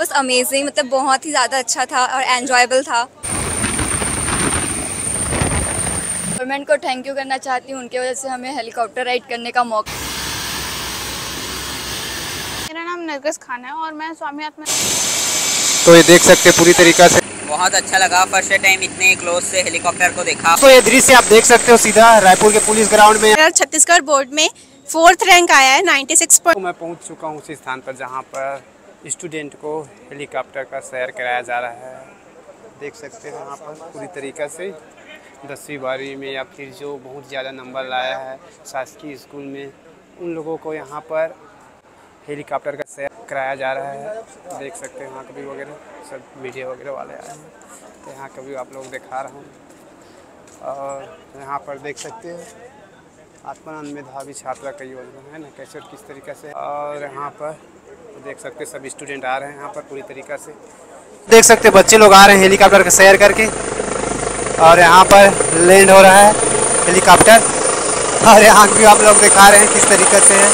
Was amazing मतलब बहुत ही ज़्यादा अच्छा था और एन्जॉयबल था। गवर्नमेंट को थैंक यू करना चाहती हूँ उनकी वजह से हमें हेलीकॉप्टर राइड करने का मौका। मेरा नाम नरगस खान है और मैं स्वामी आत्मा तो ये देख सकते हैं पूरी तरीका से। बहुत अच्छा लगा फ़र्स्ट टाइम इतने क्लोज से हेलीकॉप्टर को देखा। तो ये दृश्य आप देख सकते हो सीधा रायपुर के पुलिस ग्राउंड में। छत्तीसगढ़ बोर्ड में फोर्थ रैंक आया है 96 पॉइंट मैं पहुँच चुका हूँ उसी स्थान पर जहाँ पर स्टूडेंट को हेलीकॉप्टर का सैर कराया जा रहा है। देख सकते हैं यहाँ पर पूरी तरीका से। दसवीं, बारहवीं में या फिर जो बहुत ज़्यादा नंबर लाया है शासकीय स्कूल में, उन लोगों को यहाँ पर हेलीकॉप्टर का सैर कराया जा रहा है। देख सकते हैं यहाँ कभी वगैरह, सब मीडिया वगैरह वाले आए हैं। तो यहाँ कभी आप लोग दिखा रहा हूँ। और यहाँ पर देख सकते हैं, आत्मानंद मेधावी छात्रा का योजना है ना, कैसे किस तरीके से। और यहाँ पर देख सकते सब स्टूडेंट आ रहे हैं यहाँ पर पूरी तरीका से। देख सकते हैं, बच्चे लोग आ रहे हैं हेलीकॉप्टर का सैर करके। और यहाँ पर लैंड हो रहा है हेलीकॉप्टर और यहाँ भी आप लोग दिखा रहे हैं किस तरीके से है।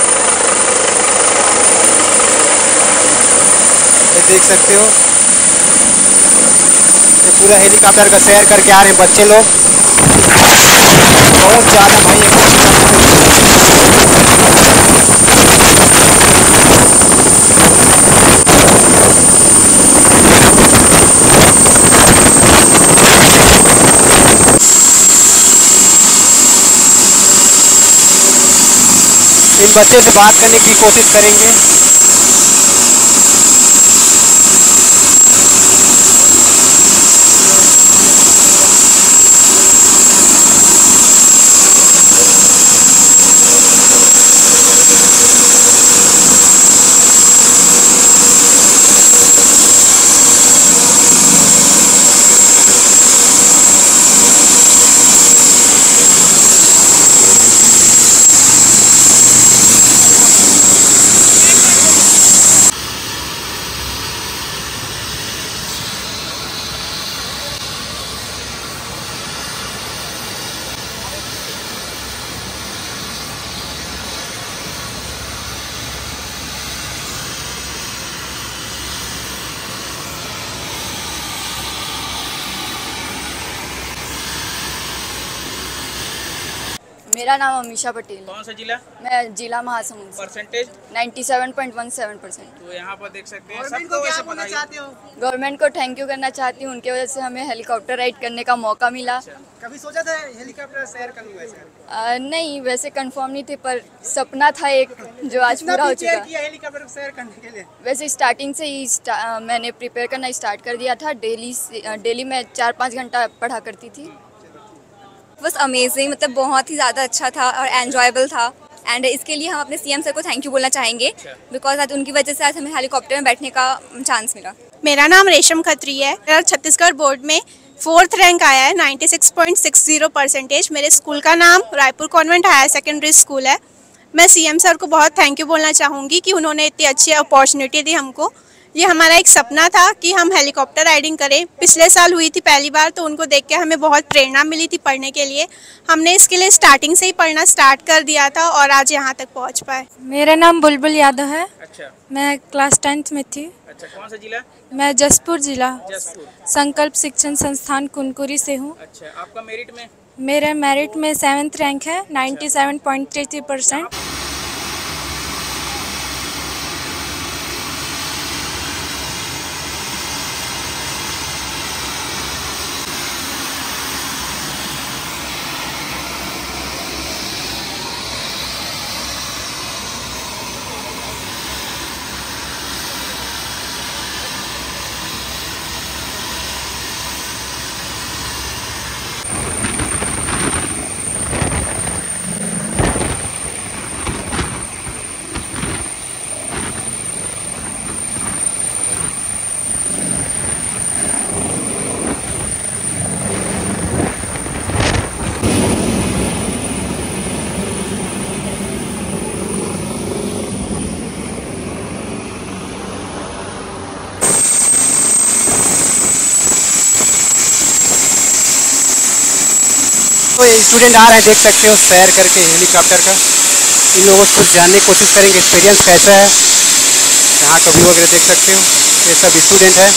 ये देख सकते हो। ये पूरा हेलीकॉप्टर का सैर करके आ रहे हैं बच्चे लोग। बहुत ज़्यादा भाई इन बच्चों से बात करने की कोशिश करेंगे। मेरा नाम अमीशा पटेल कौन सा जिला? मैं जिला महासमुंद परसेंटेज 97.17 परसेंट तो यहाँ पर देख सकते हैं सबको वैसे बधाई गवर्नमेंट को थैंक यू करना चाहती हूँ उनके वजह से हमें हेलीकॉप्टर राइड करने का मौका मिला। कभी सोचा था हेलीकॉप्टर सैर करूँगा नहीं वैसे कंफर्म नहीं थे पर सपना था एक जो आज पूरा हो चुका। हेलीकॉप्टर सैर करने के लिए? वैसे स्टार्टिंग से ही मैंने प्रिपेयर करना स्टार्ट कर दिया था। डेली डेली में चार पाँच घंटा पढ़ा करती थी। बस अमेजिंग मतलब बहुत ही ज़्यादा अच्छा था और एन्जॉयबल था। एंड इसके लिए हम अपने सीएम सर को थैंक यू बोलना चाहेंगे बिकॉज़ आज उनकी वजह से आज हमें हेलीकॉप्टर में बैठने का चांस मिला। मेरा नाम रेशम खत्री है। मेरा छत्तीसगढ़ बोर्ड में फोर्थ रैंक आया है 96.60 परसेंटेज मेरे स्कूल का नाम Raipur convent higher secondary school है। मैं सीएम सर को बहुत थैंक यू बोलना चाहूँगी कि उन्होंने इतनी अच्छी अपॉर्चुनिटी दी हमको। ये हमारा एक सपना था कि हम हेलीकॉप्टर राइडिंग करें। पिछले साल हुई थी पहली बार तो उनको देख के हमें बहुत प्रेरणा मिली थी पढ़ने के लिए। हमने इसके लिए स्टार्टिंग से ही पढ़ना स्टार्ट कर दिया था और आज यहाँ तक पहुँच पाए। मेरा नाम बुलबुल यादव है। अच्छा। मैं क्लास टेंथ में थी। अच्छा कौन सा जिला? मैं जसपुर जिला। संकल्प शिक्षण संस्थान कुनकुरी से हूँ। अच्छा आपका मेरिट में? मेरे मेरिट में सेवन्थ रैंक है 97.33 परसेंट तो स्टूडेंट आ रहे हैं, देख सकते हो सैर करके हेलीकॉप्टर का। इन लोगों से जानने की कोशिश करेंगे एक्सपीरियंस कैसा है। यहाँ कभी वगैरह देख सकते हो, ये सब स्टूडेंट हैं।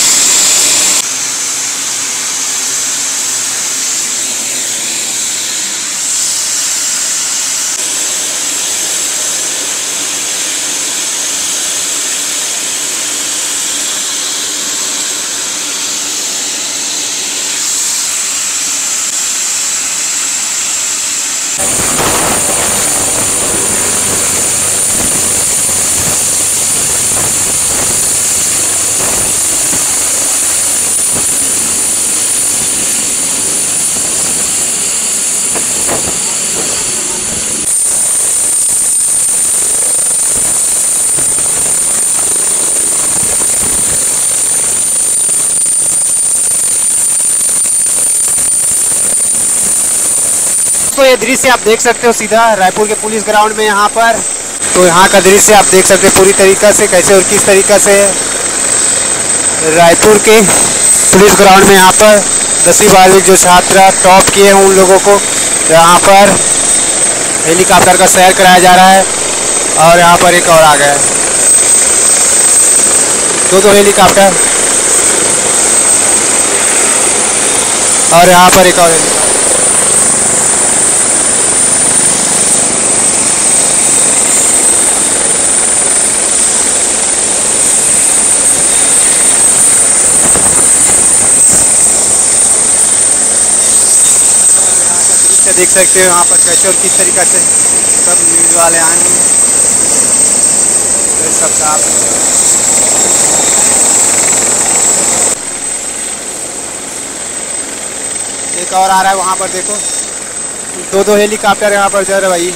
तो ये दृश्य आप देख सकते हो सीधा रायपुर के पुलिस ग्राउंड में यहाँ पर। तो यहाँ का दृश्य आप देख सकते हो पूरी तरीका से, कैसे और किस तरीका से रायपुर के पुलिस ग्राउंड में यहाँ पर दसवीं बारहवीं जो छात्र टॉप किए हैं उन लोगों को, यहाँ पर हेलीकॉप्टर का सैर कराया जा रहा है और यहाँ पर एक और आ गया दो दो हेलीकॉप्टर। और यहाँ पर एक और हेलीकॉप्टर दृश्य देख सकते हो, यहाँ पर कैसे और किस तरीका से सब न्यूज़ वाले आए हुए हैं। सब साफ़ एक और आ रहा है वहाँ पर, देखो। दो दो हेलीकॉप्टर यहाँ पर चल रहे भाई।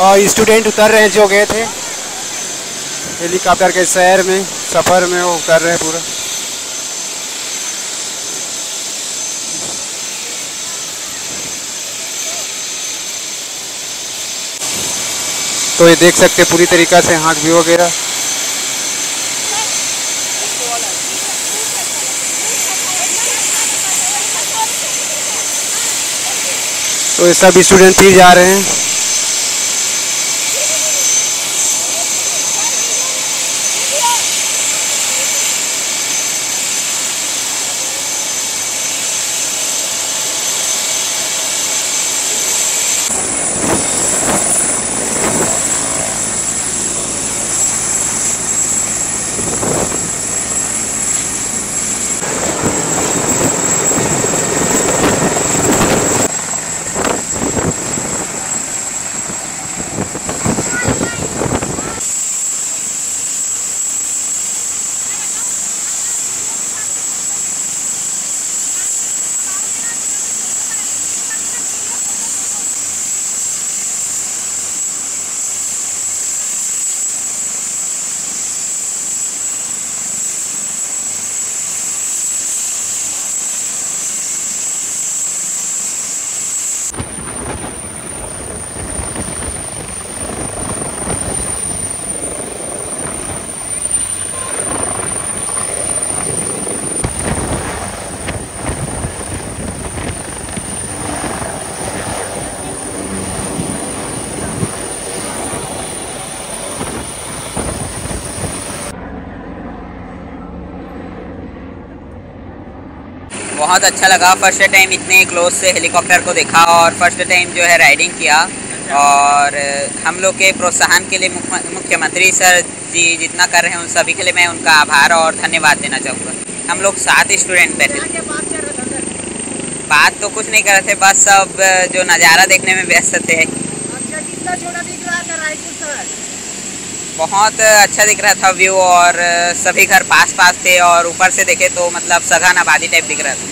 और स्टूडेंट उतर रहे जो गए थे। हेलीकॉप्टर के शहर में, सफ़र में, वो कर रहे हैं पूरा। तो ये देख सकते पूरी तरीका से हाँक भी हो गया तो ये सब स्टूडेंट फिर जा रहे हैं। बहुत अच्छा लगा। फ़र्स्ट टाइम इतने क्लोज से हेलीकॉप्टर को देखा और फ़र्स्ट टाइम जो है राइडिंग किया। और हम लोग के प्रोत्साहन के लिए मुख्यमंत्री सर जी जितना कर रहे हैं उन सभी के लिए मैं उनका आभार और धन्यवाद देना चाहूँगा। हम लोग सात स्टूडेंट बैठे थे। बात तो कुछ नहीं कर रहे थे, बस सब जो नज़ारा देखने में व्यस्त थे। बहुत अच्छा दिख रहा था व्यू और सभी घर पास पास थे और ऊपर से देखे तो मतलब सघन आबादी टाइप दिख रहा था।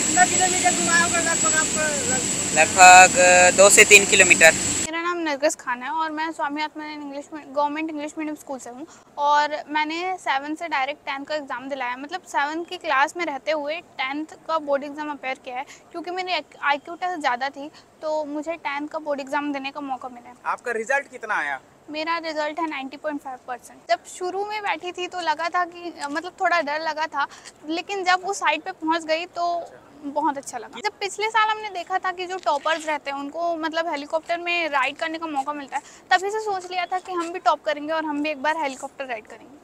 लगभग दो से तीन किलोमीटर। मेरा नाम नरगस खान है और मैं Swami Atmanand English government English medium school से हूँ। और मैंने सेवन से डायरेक्ट टेंथ का एग्ज़ाम दिलाया। मतलब सेवन की क्लास में रहते हुए टेंथ का बोर्ड एग्ज़ाम अपेयर किया है क्योंकि मेरी आई क्यू टेस्ट ज़्यादा थी तो मुझे टेंथ का बोर्ड एग्ज़ाम देने का मौका मिला आपका रिज़ल्ट कितना आया? मेरा रिज़ल्ट है 90.5 परसेंट जब शुरू में बैठी थी तो लगा था कि मतलब थोड़ा डर लगा था, लेकिन जब उस साइड पे पहुँच गई तो बहुत अच्छा लगा। जब पिछले साल हमने देखा था कि जो टॉपर्स रहते हैं, उनको मतलब हेलीकॉप्टर में राइड करने का मौका मिलता है, तभी से सोच लिया था कि हम भी टॉप करेंगे और हम भी एक बार हेलीकॉप्टर राइड करेंगे।